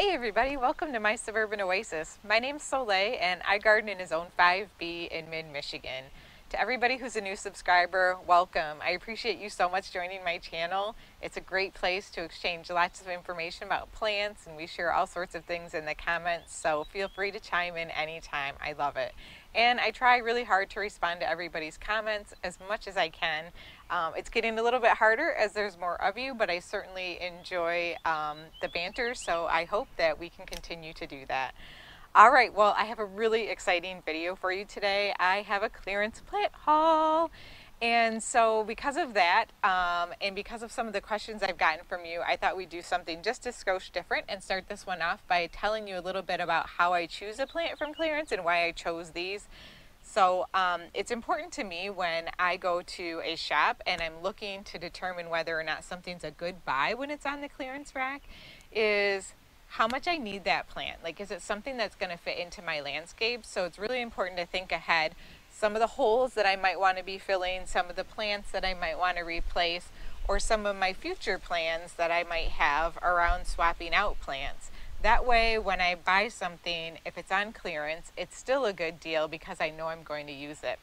Hey everybody, welcome to my Suburban Oasis. My name's Soleil and I garden in a Zone 5B in mid-Michigan. To everybody who's a new subscriber, welcome. I appreciate you so much joining my channel. It's a great place to exchange lots of information about plants and we share all sorts of things in the comments, so feel free to chime in anytime. I love it. And I try really hard to respond to everybody's comments as much as I can. Um, it's getting a little bit harder as there's more of you, but I certainly enjoy um, the banter, so I hope that we can continue to do that. All right, well, I have a really exciting video for you today. I have a clearance plant haul. And so because of that, um, and because of some of the questions I've gotten from you, I thought we'd do something just a skosh different and start this one off by telling you a little bit about how I choose a plant from clearance and why I chose these. So um, it's important to me when I go to a shop and I'm looking to determine whether or not something's a good buy when it's on the clearance rack is how much I need that plant. Like, is it something that's going to fit into my landscape? So it's really important to think ahead. Some of the holes that I might want to be filling, some of the plants that I might want to replace, or some of my future plans that I might have around swapping out plants. That way, when I buy something, if it's on clearance, it's still a good deal because I know I'm going to use it.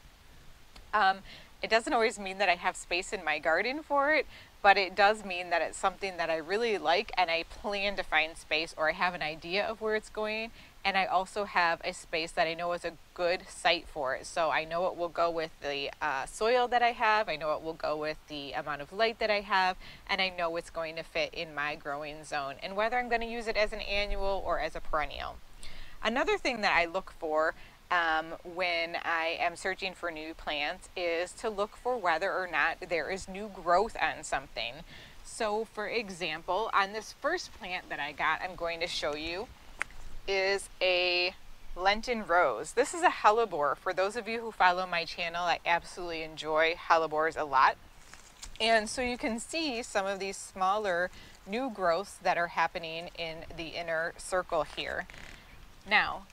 Um, it doesn't always mean that I have space in my garden for it, but it does mean that it's something that I really like and I plan to find space or I have an idea of where it's going and I also have a space that I know is a good site for it. So I know it will go with the uh, soil that I have, I know it will go with the amount of light that I have, and I know it's going to fit in my growing zone and whether I'm going to use it as an annual or as a perennial. Another thing that I look for um, when I am searching for new plants is to look for whether or not there is new growth on something. So for example, on this first plant that I got, I'm going to show you, is a Lenten Rose. This is a hellebore. For those of you who follow my channel, I absolutely enjoy hellebores a lot. And so you can see some of these smaller new growths that are happening in the inner circle here. Now,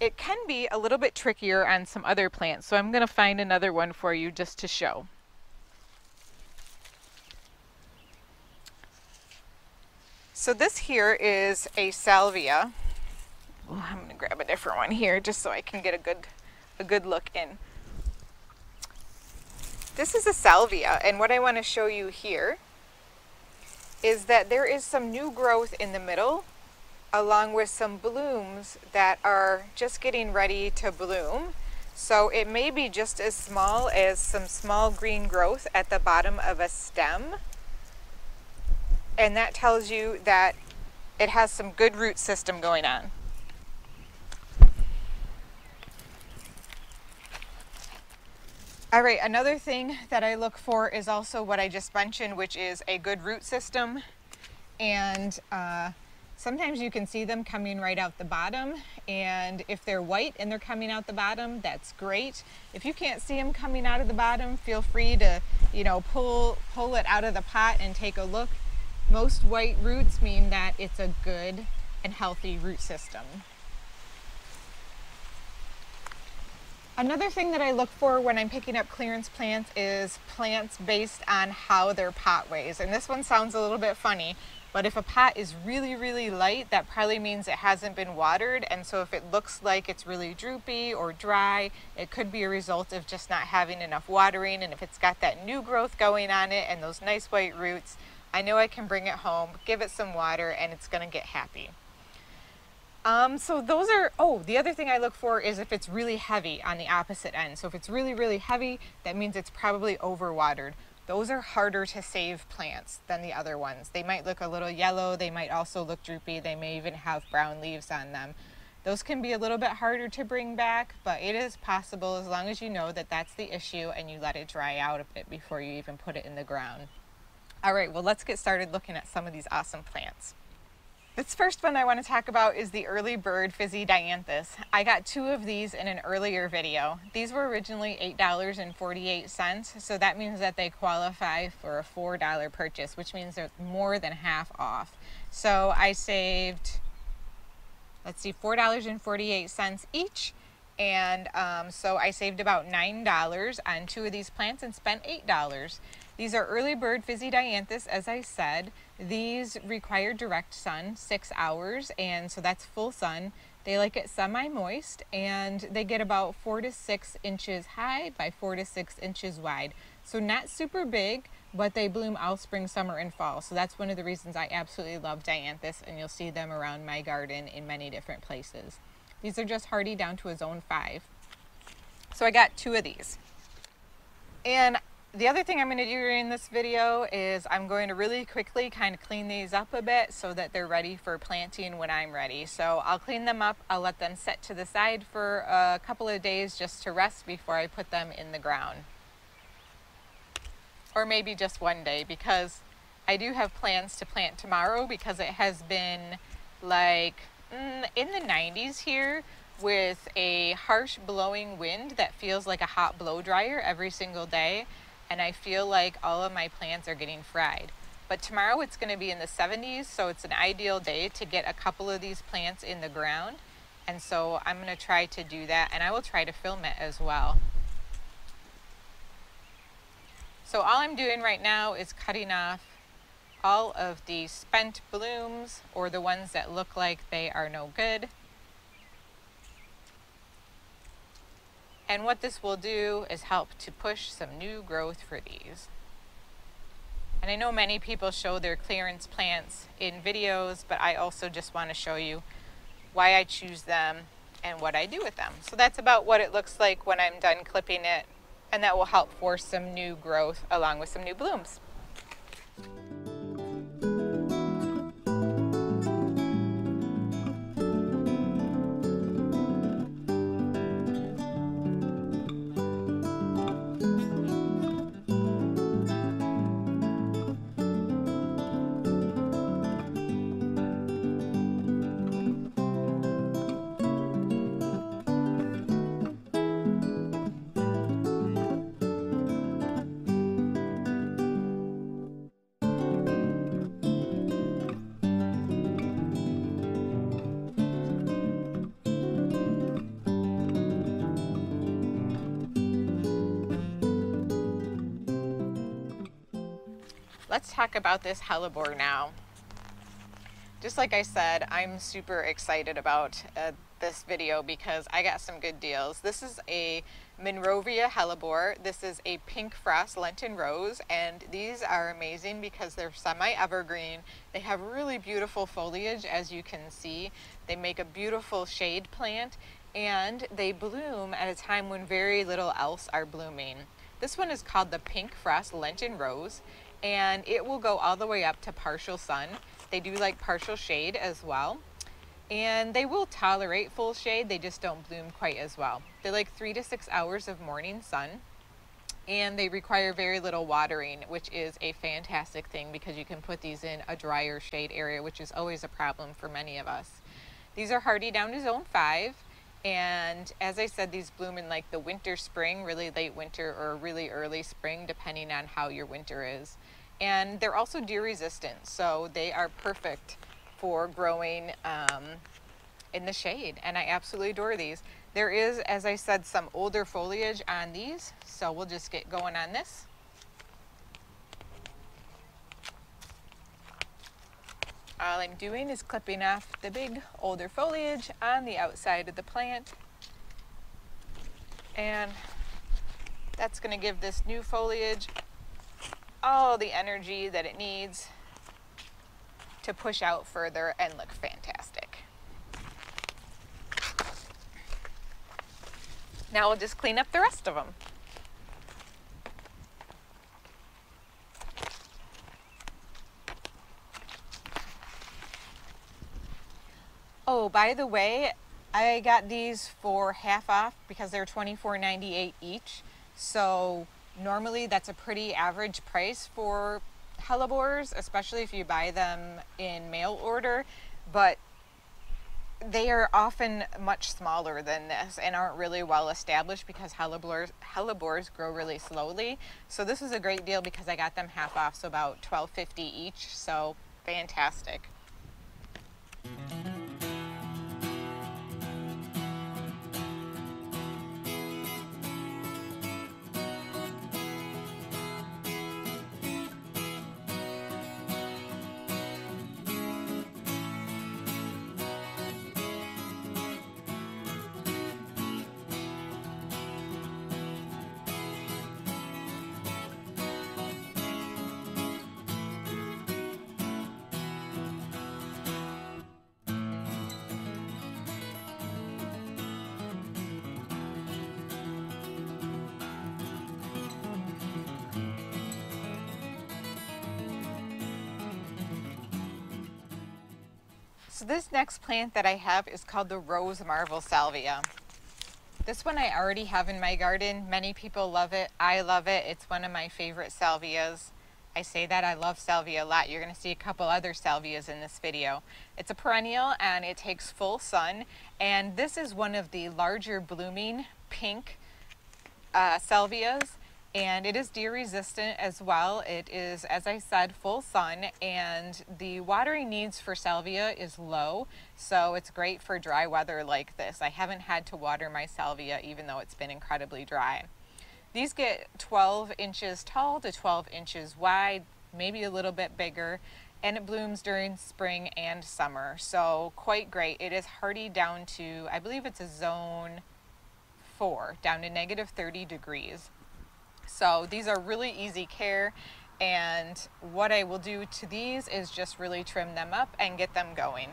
it can be a little bit trickier on some other plants, so I'm going to find another one for you just to show. So this here is a salvia. I'm going to grab a different one here just so I can get a good, a good look in. This is a salvia, and what I want to show you here is that there is some new growth in the middle along with some blooms that are just getting ready to bloom. So it may be just as small as some small green growth at the bottom of a stem. And that tells you that it has some good root system going on. All right, another thing that I look for is also what I just mentioned, which is a good root system. And uh, Sometimes you can see them coming right out the bottom and if they're white and they're coming out the bottom, that's great. If you can't see them coming out of the bottom, feel free to, you know, pull, pull it out of the pot and take a look. Most white roots mean that it's a good and healthy root system. Another thing that I look for when I'm picking up clearance plants is plants based on how their pot weighs. And this one sounds a little bit funny, but if a pot is really, really light, that probably means it hasn't been watered. And so if it looks like it's really droopy or dry, it could be a result of just not having enough watering. And if it's got that new growth going on it and those nice white roots, I know I can bring it home, give it some water, and it's gonna get happy. Um, so those are, oh, the other thing I look for is if it's really heavy on the opposite end. So if it's really, really heavy, that means it's probably overwatered. Those are harder to save plants than the other ones. They might look a little yellow, they might also look droopy, they may even have brown leaves on them. Those can be a little bit harder to bring back, but it is possible as long as you know that that's the issue and you let it dry out a bit before you even put it in the ground. All right, well, let's get started looking at some of these awesome plants. This first one I want to talk about is the early bird fizzy dianthus. I got two of these in an earlier video. These were originally $8.48, so that means that they qualify for a $4 purchase, which means they're more than half off. So I saved, let's see, $4.48 each. And um, so I saved about $9 on two of these plants and spent $8. These are early bird fizzy dianthus, as I said. These require direct sun, six hours, and so that's full sun. They like it semi moist and they get about four to six inches high by four to six inches wide. So, not super big, but they bloom all spring, summer, and fall. So, that's one of the reasons I absolutely love dianthus, and you'll see them around my garden in many different places. These are just hardy down to a zone five. So, I got two of these. And the other thing I'm going to do during this video is I'm going to really quickly kind of clean these up a bit so that they're ready for planting when I'm ready. So I'll clean them up, I'll let them set to the side for a couple of days just to rest before I put them in the ground. Or maybe just one day because I do have plans to plant tomorrow because it has been like mm, in the 90s here with a harsh blowing wind that feels like a hot blow dryer every single day and I feel like all of my plants are getting fried. But tomorrow it's going to be in the 70s, so it's an ideal day to get a couple of these plants in the ground. And so I'm going to try to do that, and I will try to film it as well. So all I'm doing right now is cutting off all of the spent blooms or the ones that look like they are no good. And what this will do is help to push some new growth for these. And I know many people show their clearance plants in videos, but I also just want to show you why I choose them and what I do with them. So that's about what it looks like when I'm done clipping it, and that will help force some new growth along with some new blooms. Let's talk about this hellebore now. Just like I said, I'm super excited about uh, this video because I got some good deals. This is a Monrovia hellebore. This is a pink frost Lenten rose and these are amazing because they're semi-evergreen. They have really beautiful foliage as you can see. They make a beautiful shade plant and they bloom at a time when very little else are blooming. This one is called the Pink Frost Lenten Rose and it will go all the way up to partial sun. They do like partial shade as well. And they will tolerate full shade, they just don't bloom quite as well. They like three to six hours of morning sun and they require very little watering, which is a fantastic thing because you can put these in a drier shade area, which is always a problem for many of us. These are hardy down to zone five. And as I said, these bloom in like the winter, spring, really late winter or really early spring, depending on how your winter is and they're also deer resistant, so they are perfect for growing um, in the shade, and I absolutely adore these. There is, as I said, some older foliage on these, so we'll just get going on this. All I'm doing is clipping off the big older foliage on the outside of the plant. And that's going to give this new foliage all the energy that it needs to push out further and look fantastic. Now we'll just clean up the rest of them. Oh, by the way, I got these for half off because they're $24.98 each. So Normally that's a pretty average price for hellebores, especially if you buy them in mail order, but they are often much smaller than this and aren't really well established because hellebores, hellebores grow really slowly. So this was a great deal because I got them half off, so about $12.50 each. So fantastic. So this next plant that I have is called the Rose Marvel Salvia. This one I already have in my garden. Many people love it. I love it. It's one of my favorite salvias. I say that I love salvia a lot. You're going to see a couple other salvias in this video. It's a perennial and it takes full sun and this is one of the larger blooming pink uh, salvias and it is deer resistant as well. It is, as I said, full sun and the watering needs for salvia is low, so it's great for dry weather like this. I haven't had to water my salvia even though it's been incredibly dry. These get 12 inches tall to 12 inches wide, maybe a little bit bigger, and it blooms during spring and summer, so quite great. It is hardy down to, I believe it's a zone 4, down to negative 30 degrees. So these are really easy care and what I will do to these is just really trim them up and get them going.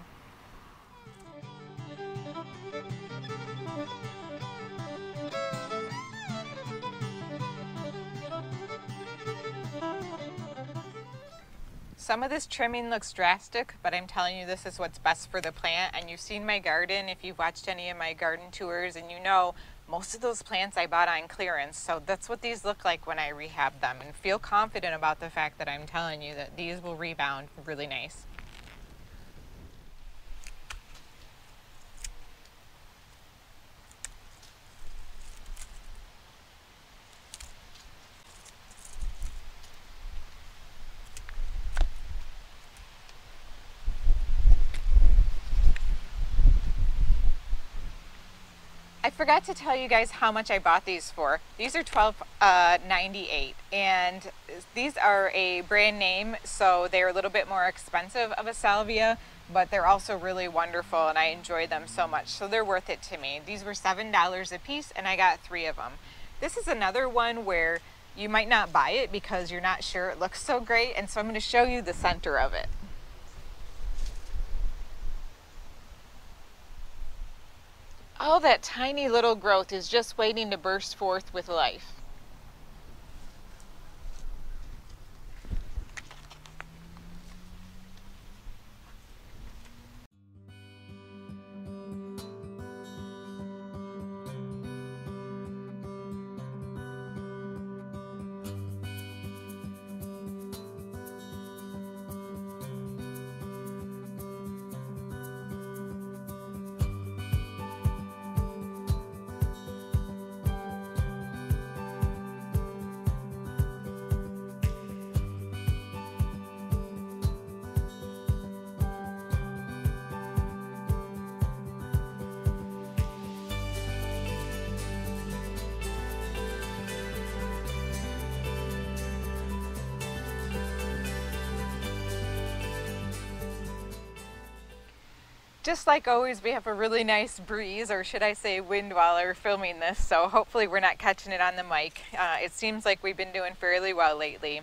Some of this trimming looks drastic, but I'm telling you this is what's best for the plant. And you've seen my garden if you've watched any of my garden tours and you know most of those plants I bought on clearance. So that's what these look like when I rehab them and feel confident about the fact that I'm telling you that these will rebound really nice. Forgot to tell you guys how much I bought these for. These are $12.98 uh, and these are a brand name so they're a little bit more expensive of a salvia but they're also really wonderful and I enjoy them so much so they're worth it to me. These were $7 a piece and I got three of them. This is another one where you might not buy it because you're not sure it looks so great and so I'm going to show you the center of it. All that tiny little growth is just waiting to burst forth with life. Just like always, we have a really nice breeze, or should I say wind while we're filming this, so hopefully we're not catching it on the mic. Uh, it seems like we've been doing fairly well lately.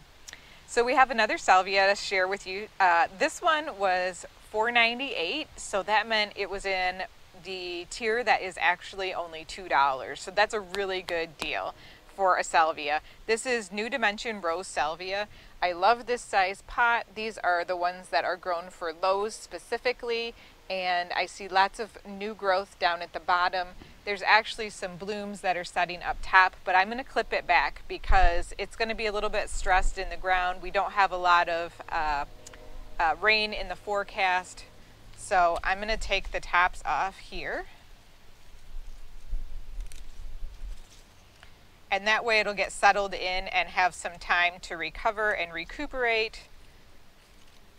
So we have another salvia to share with you. Uh, this one was $4.98, so that meant it was in the tier that is actually only $2. So that's a really good deal for a salvia. This is New Dimension Rose Salvia. I love this size pot. These are the ones that are grown for Lowe's specifically and I see lots of new growth down at the bottom. There's actually some blooms that are setting up top, but I'm gonna clip it back because it's gonna be a little bit stressed in the ground. We don't have a lot of uh, uh, rain in the forecast. So I'm gonna take the tops off here. And that way it'll get settled in and have some time to recover and recuperate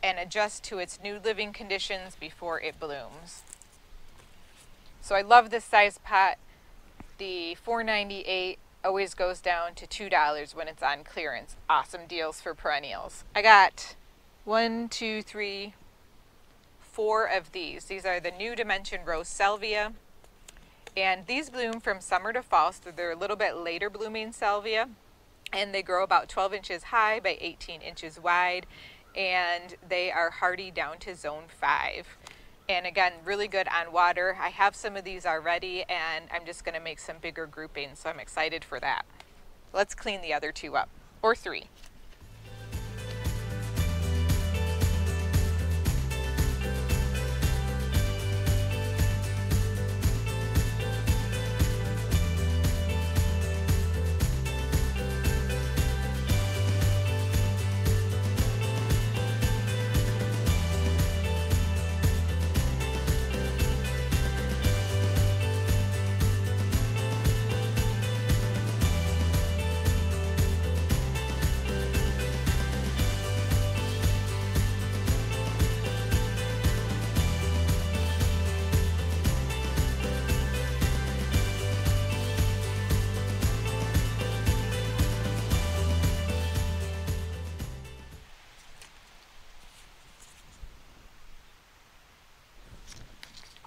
and adjust to its new living conditions before it blooms. So I love this size pot. The $4.98 always goes down to $2 when it's on clearance. Awesome deals for perennials. I got one, two, three, four of these. These are the New Dimension Rose Salvia. And these bloom from summer to fall, so they're a little bit later blooming salvia. And they grow about 12 inches high by 18 inches wide and they are hardy down to zone five. And again, really good on water. I have some of these already and I'm just gonna make some bigger groupings, so I'm excited for that. Let's clean the other two up, or three.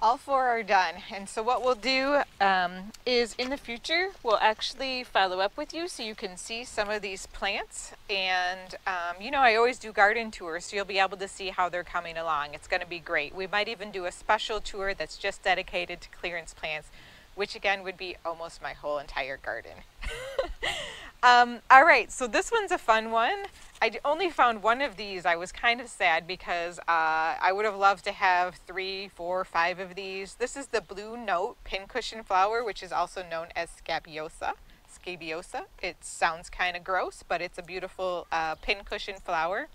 All four are done. And so what we'll do um, is in the future, we'll actually follow up with you so you can see some of these plants. And um, you know, I always do garden tours, so you'll be able to see how they're coming along. It's gonna be great. We might even do a special tour that's just dedicated to clearance plants, which again would be almost my whole entire garden. um, all right, so this one's a fun one. I only found one of these. I was kind of sad because uh, I would have loved to have three, four, five of these. This is the Blue Note Pincushion Flower, which is also known as Scabiosa. Scabiosa. It sounds kind of gross, but it's a beautiful uh, pincushion flower.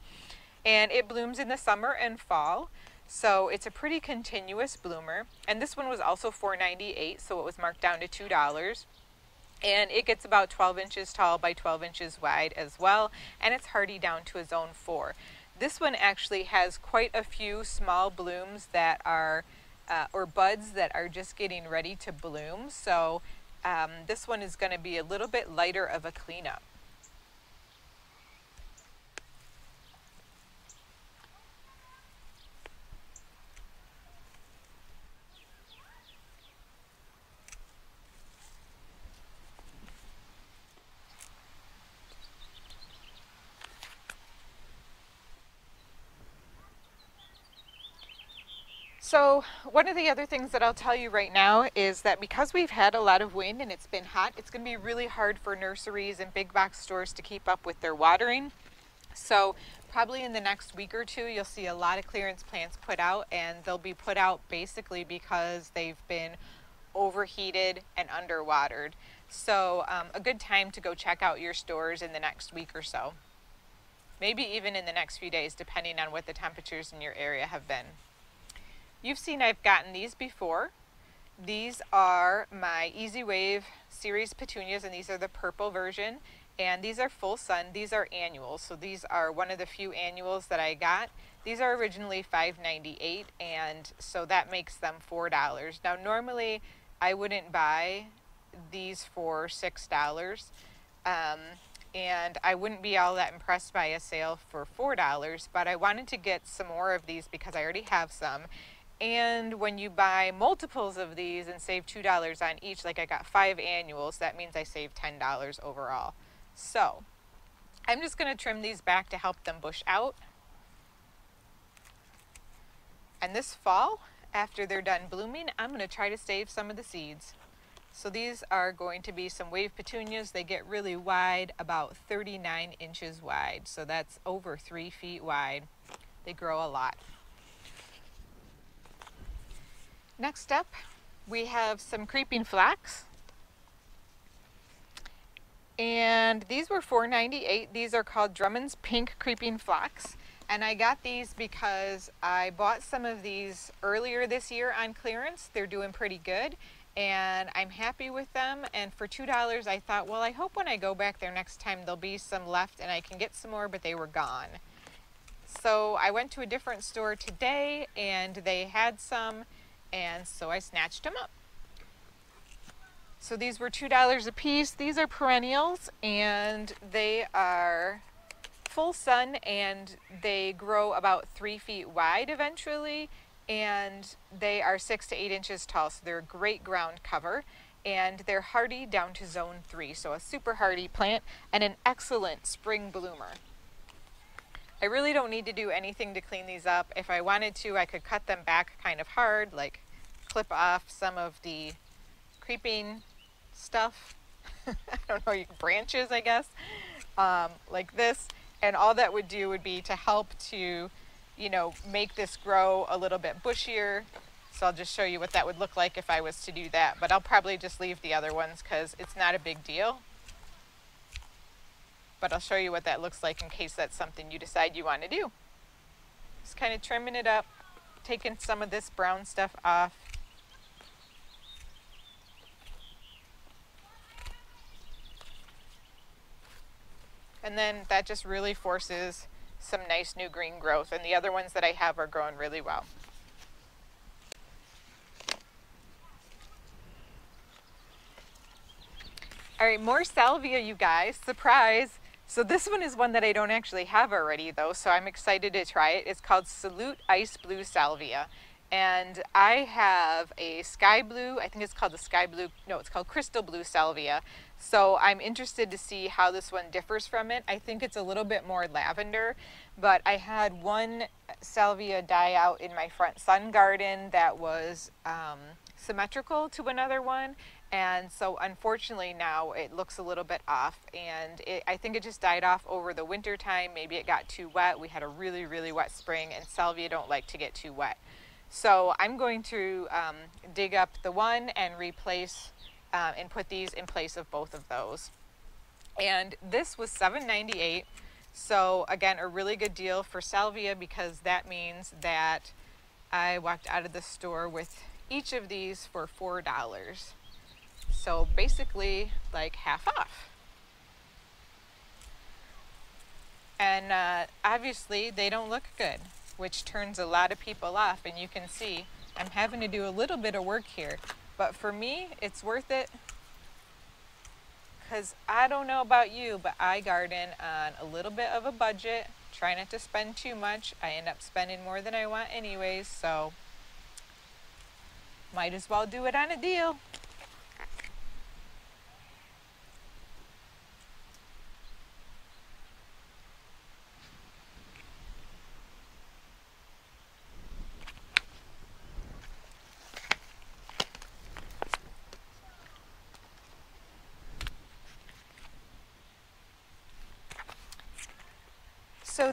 And it blooms in the summer and fall. So it's a pretty continuous bloomer. And this one was also $4.98, so it was marked down to $2 and it gets about 12 inches tall by 12 inches wide as well and it's hardy down to a zone 4. This one actually has quite a few small blooms that are uh, or buds that are just getting ready to bloom so um, this one is going to be a little bit lighter of a cleanup. So one of the other things that I'll tell you right now is that because we've had a lot of wind and it's been hot, it's going to be really hard for nurseries and big box stores to keep up with their watering. So probably in the next week or two, you'll see a lot of clearance plants put out and they'll be put out basically because they've been overheated and underwatered. So um, a good time to go check out your stores in the next week or so. Maybe even in the next few days, depending on what the temperatures in your area have been. You've seen I've gotten these before. These are my Easy Wave series petunias and these are the purple version and these are full sun. These are annuals. So these are one of the few annuals that I got. These are originally $5.98 and so that makes them $4. Now normally I wouldn't buy these for $6 um, and I wouldn't be all that impressed by a sale for $4 but I wanted to get some more of these because I already have some and when you buy multiples of these and save $2 on each, like I got five annuals, that means I saved $10 overall. So I'm just going to trim these back to help them bush out. And this fall, after they're done blooming, I'm going to try to save some of the seeds. So these are going to be some wave petunias. They get really wide, about 39 inches wide. So that's over three feet wide. They grow a lot. Next up, we have some creeping phlox. And these were $4.98. These are called Drummond's Pink Creeping Phlox. And I got these because I bought some of these earlier this year on clearance. They're doing pretty good and I'm happy with them. And for $2, I thought, well, I hope when I go back there next time, there'll be some left and I can get some more, but they were gone. So I went to a different store today and they had some and so I snatched them up. So these were $2 a piece. These are perennials and they are full sun and they grow about three feet wide eventually and they are six to eight inches tall so they're a great ground cover and they're hardy down to zone three so a super hardy plant and an excellent spring bloomer. I really don't need to do anything to clean these up. If I wanted to, I could cut them back kind of hard, like clip off some of the creeping stuff. I don't know, branches, I guess, um, like this. And all that would do would be to help to, you know, make this grow a little bit bushier. So I'll just show you what that would look like if I was to do that. But I'll probably just leave the other ones because it's not a big deal but I'll show you what that looks like in case that's something you decide you want to do. Just kind of trimming it up, taking some of this brown stuff off. And then that just really forces some nice new green growth and the other ones that I have are growing really well. All right, more salvia, you guys. Surprise! So this one is one that I don't actually have already though, so I'm excited to try it. It's called Salute Ice Blue Salvia. And I have a sky blue, I think it's called the sky blue, no, it's called crystal blue salvia. So I'm interested to see how this one differs from it. I think it's a little bit more lavender, but I had one salvia die out in my front sun garden that was um, symmetrical to another one. And so unfortunately now it looks a little bit off and it, I think it just died off over the winter time. Maybe it got too wet. We had a really, really wet spring and salvia don't like to get too wet. So I'm going to um, dig up the one and replace uh, and put these in place of both of those. And this was $7.98. So again, a really good deal for salvia because that means that I walked out of the store with each of these for $4. So basically like half off. And uh, obviously they don't look good, which turns a lot of people off. And you can see I'm having to do a little bit of work here. But for me, it's worth it because I don't know about you, but I garden on a little bit of a budget. Try not to spend too much. I end up spending more than I want anyways, so might as well do it on a deal.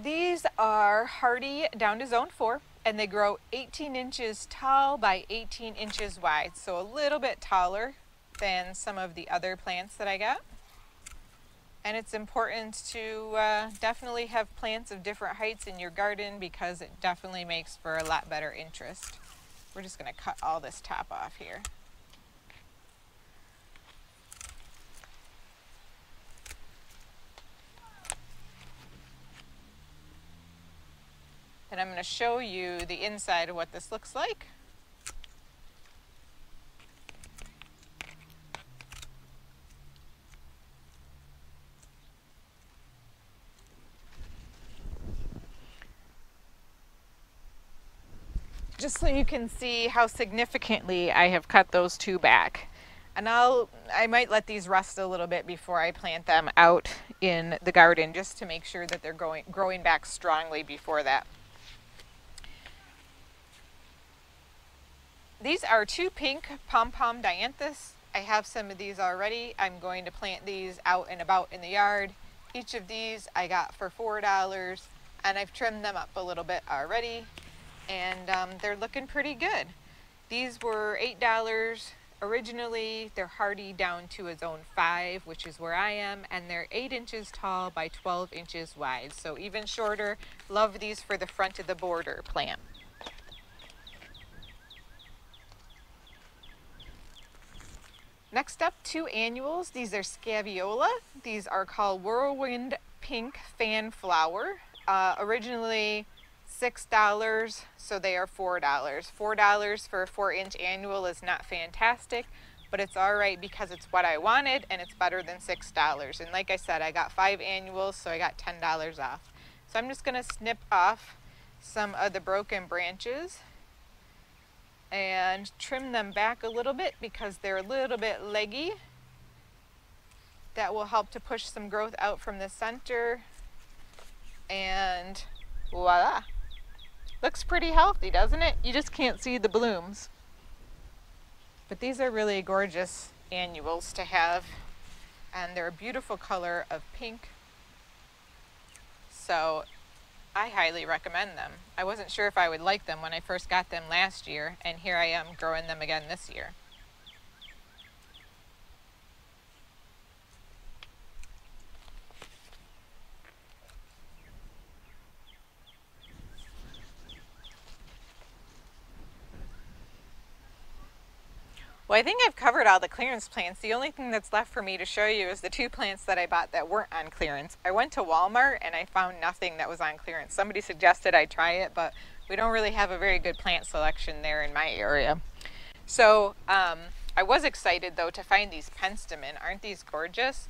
These are hardy down to zone four and they grow 18 inches tall by 18 inches wide. So a little bit taller than some of the other plants that I got. And it's important to uh, definitely have plants of different heights in your garden because it definitely makes for a lot better interest. We're just gonna cut all this top off here. And I'm going to show you the inside of what this looks like. Just so you can see how significantly I have cut those two back. And I'll, I might let these rust a little bit before I plant them out in the garden just to make sure that they're going, growing back strongly before that. These are two pink pom-pom dianthus. I have some of these already. I'm going to plant these out and about in the yard. Each of these I got for $4 and I've trimmed them up a little bit already and um, they're looking pretty good. These were $8 originally. They're hardy down to a zone 5 which is where I am and they're 8 inches tall by 12 inches wide so even shorter. Love these for the front of the border plant. Next up, two annuals. These are Scaevola. These are called Whirlwind Pink Fan Flower. Uh, originally $6, so they are $4. $4 for a 4-inch annual is not fantastic, but it's all right because it's what I wanted and it's better than $6. And like I said, I got five annuals, so I got $10 off. So I'm just going to snip off some of the broken branches and trim them back a little bit because they're a little bit leggy. That will help to push some growth out from the center. And voila. Looks pretty healthy, doesn't it? You just can't see the blooms. But these are really gorgeous annuals to have. And they're a beautiful color of pink. So I highly recommend them. I wasn't sure if I would like them when I first got them last year, and here I am growing them again this year. Well, I think I've covered all the clearance plants. The only thing that's left for me to show you is the two plants that I bought that weren't on clearance. I went to Walmart and I found nothing that was on clearance. Somebody suggested I try it, but we don't really have a very good plant selection there in my area. So um, I was excited though to find these penstemon. Aren't these gorgeous?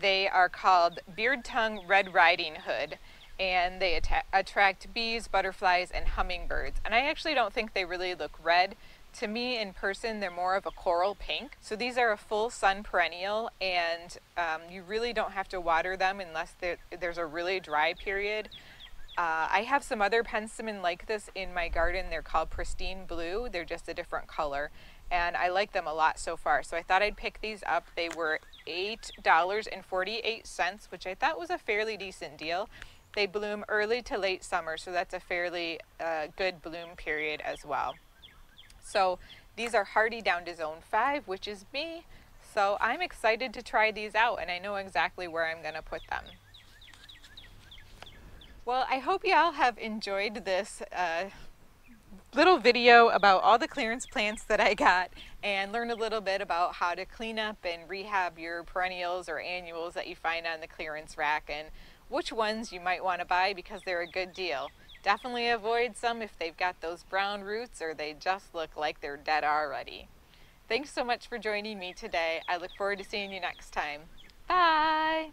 They are called Beard Tongue Red Riding Hood and they attract bees, butterflies, and hummingbirds. And I actually don't think they really look red. To me, in person, they're more of a coral pink. So these are a full sun perennial, and um, you really don't have to water them unless there's a really dry period. Uh, I have some other penstemon like this in my garden. They're called Pristine Blue. They're just a different color and I like them a lot so far. So I thought I'd pick these up. They were $8.48, which I thought was a fairly decent deal. They bloom early to late summer, so that's a fairly uh, good bloom period as well. So these are hardy down to zone 5, which is me. So I'm excited to try these out and I know exactly where I'm going to put them. Well, I hope y'all have enjoyed this uh, little video about all the clearance plants that I got and learn a little bit about how to clean up and rehab your perennials or annuals that you find on the clearance rack and which ones you might want to buy because they're a good deal. Definitely avoid some if they've got those brown roots or they just look like they're dead already. Thanks so much for joining me today. I look forward to seeing you next time. Bye!